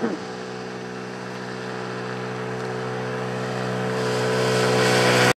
Hmm.